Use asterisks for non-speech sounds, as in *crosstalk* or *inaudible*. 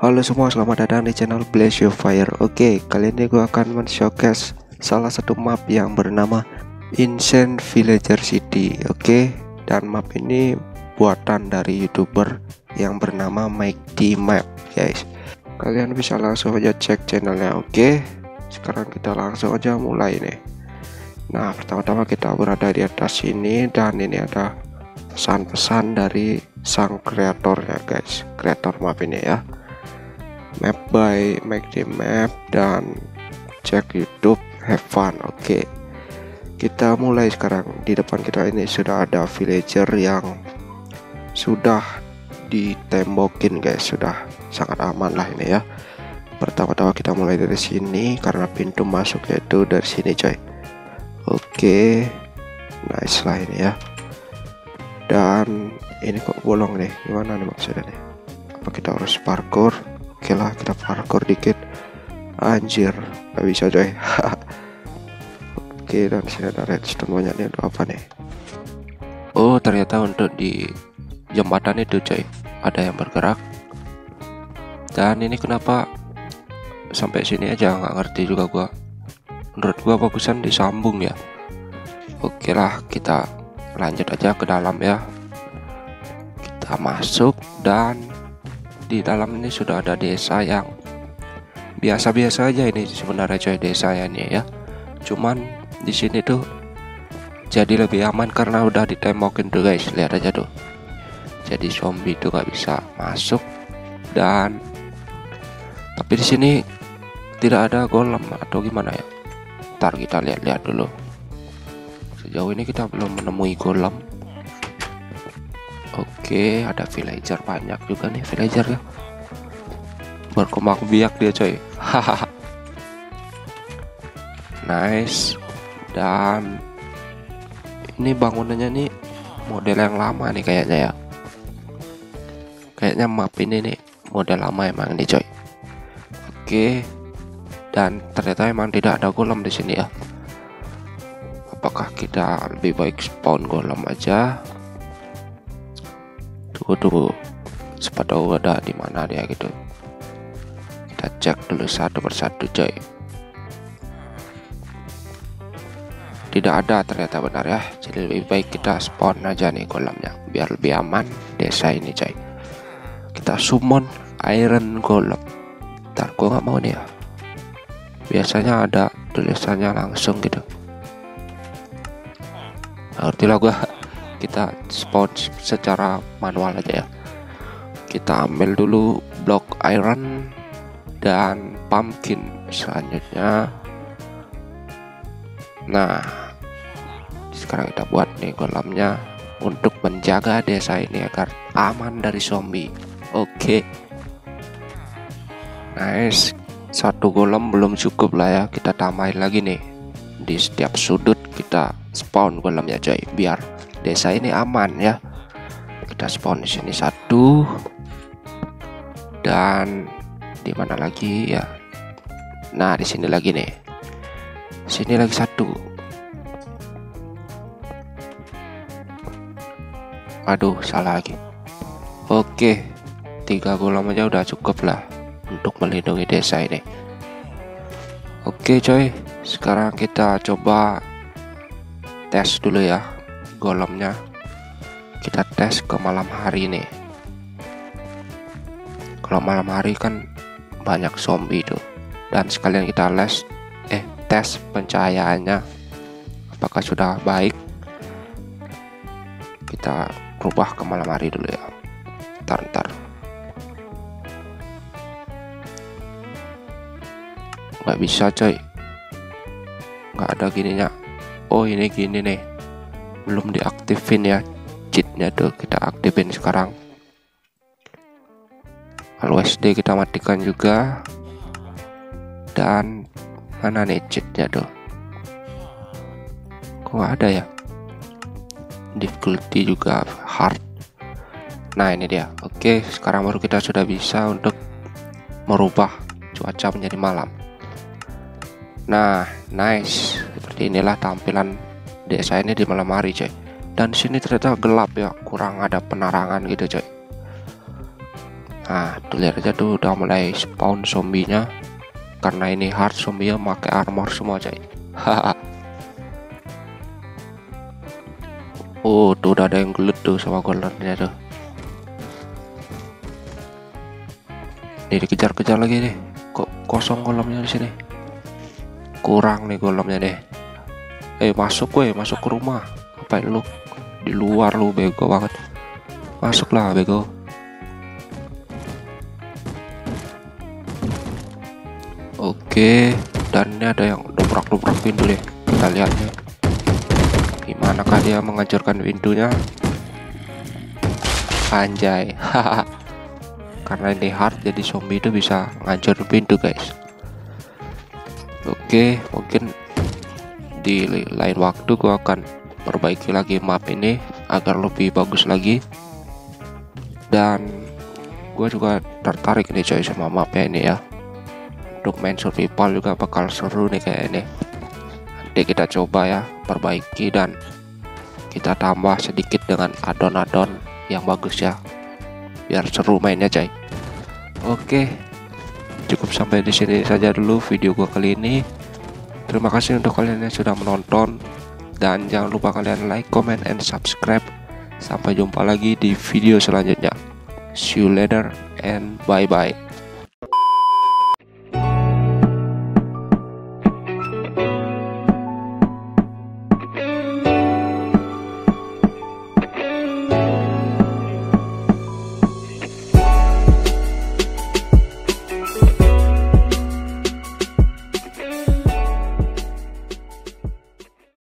Halo semua, selamat datang di channel Blaze Your Fire. Oke, kali ini gue akan men-showcase salah satu map yang bernama Insane Villager City. Oke, dan map ini buatan dari youtuber yang bernama Mike Map, guys. Kalian bisa langsung aja cek channelnya. Oke, sekarang kita langsung aja mulai nih. Nah, pertama-tama kita berada di atas sini dan ini ada pesan-pesan dari sang kreatornya, guys. Kreator map ini ya map by make the map dan cek YouTube have fun oke. Kita mulai sekarang. Di depan kita ini sudah ada villager yang sudah ditembokin guys. Sudah sangat aman lah ini ya. Pertama-tama kita mulai dari sini karena pintu masuk yaitu dari sini coy. Oke nice lah ini ya. Dan ini kok bolong nih. Gimana nih maksudnya nih? Apa kita harus parkour oke lah kita parkour dikit. Anjir nggak bisa coy. *laughs* Oke dan sini ada redstone banyak nih untuk apa nih? Oh ternyata untuk di jembatan itu coy. Ada yang bergerak. Dan ini kenapa sampai sini aja? Nggak ngerti juga gua. Menurut gua bagusan disambung ya. Oke lah kita lanjut aja ke dalam ya. Kita masuk dan di dalam ini sudah ada desa yang biasa-biasa aja ini sebenarnya coy desa ini ya. Cuman di sini tuh jadi lebih aman karena udah ditembokin tuh guys. Lihat aja tuh. Jadi zombie tuh nggak bisa masuk. Dan tapi di sini tidak ada golem atau gimana ya? Ntar kita lihat-lihat dulu. Sejauh ini kita belum menemui golem Oke, ada villager banyak juga nih villager ya. Berkembang biak dia coy. Hahaha. *laughs* nice. Dan ini bangunannya nih model yang lama nih kayaknya ya. Kayaknya map ini nih model lama emang nih coy. Oke. Dan ternyata emang tidak ada golem di sini ya. Apakah kita lebih baik spawn golem aja tunggu siapa tahu ada di mana dia gitu. Kita cek dulu satu persatu coy. Tidak ada ternyata benar ya. Jadi lebih baik kita spawn aja nih kolamnya biar lebih aman desa ini coy. Kita summon iron golem. Ntar gua nggak mau nih ya. Biasanya ada tulisannya langsung gitu. Ngerti lah gua kita spawn secara manual aja ya. Kita ambil dulu blok iron dan pumpkin selanjutnya. Nah sekarang kita buat nih kolamnya untuk menjaga desa ini agar aman dari zombie. Oke. Okay. nice. Satu golem belum cukup lah ya. Kita tambahin lagi nih. Di setiap sudut kita spawn golemnya coy biar desa ini aman ya. Kita spawn di sini satu. Dan di mana lagi? Ya. Nah di sini lagi nih. Sini lagi satu. Aduh salah lagi. Oke. Tiga golem aja udah cukup lah untuk melindungi desa ini. Oke coy sekarang kita coba tes dulu ya golemnya kita tes ke malam hari nih. Kalau malam hari kan banyak zombie tuh. Dan sekalian kita les eh tes pencahayaannya. Apakah sudah baik? Kita rubah ke malam hari dulu ya. Ntar ntar. Nggak bisa coy. Nggak ada gininya oh ini gini nih. Belum diaktifin ya. Cheatnya tuh kita aktifin sekarang. Kalau SD kita matikan juga. Dan mana nih cheatnya tuh? Kok ada ya? Difficulty juga hard. Nah ini dia. Oke sekarang baru kita sudah bisa untuk merubah cuaca menjadi malam. Nah nice seperti inilah tampilan desa ini di malam hari coy dan sini ternyata gelap ya kurang ada penerangan gitu coy nah tuh lihat aja tuh udah mulai spawn zombinya. Karena ini hard zombie pakai armor semua coy *laughs* oh tuh udah ada yang gelut tuh sama golemnya tuh. Ini dikejar-kejar lagi nih. Kok kosong golemnya di sini? Kurang nih golemnya deh eh masuk gue masuk ke rumah. Ngapain lu? Di luar lu bego banget. Masuklah bego. Oke dan ini ada yang dobrak-dobrak pintu deh kita lihat nih. Gimana kah dia menghancurkan pintunya? Anjay *laughs* haha. Karena ini hard jadi zombie itu bisa ngancur pintu guys. Oke mungkin di lain waktu gua akan perbaiki lagi map ini agar lebih bagus lagi. Dan gue juga tertarik nih coy sama mapnya ini ya. Untuk main survival juga bakal seru nih kayak ini. Nanti kita coba ya perbaiki dan kita tambah sedikit dengan addon-addon yang bagus ya. Biar seru mainnya coy. Oke cukup sampai di sini saja dulu video gua kali ini terima kasih untuk kalian yang sudah menonton dan jangan lupa kalian like, comment, and subscribe. Sampai jumpa lagi di video selanjutnya. See you later and bye-bye.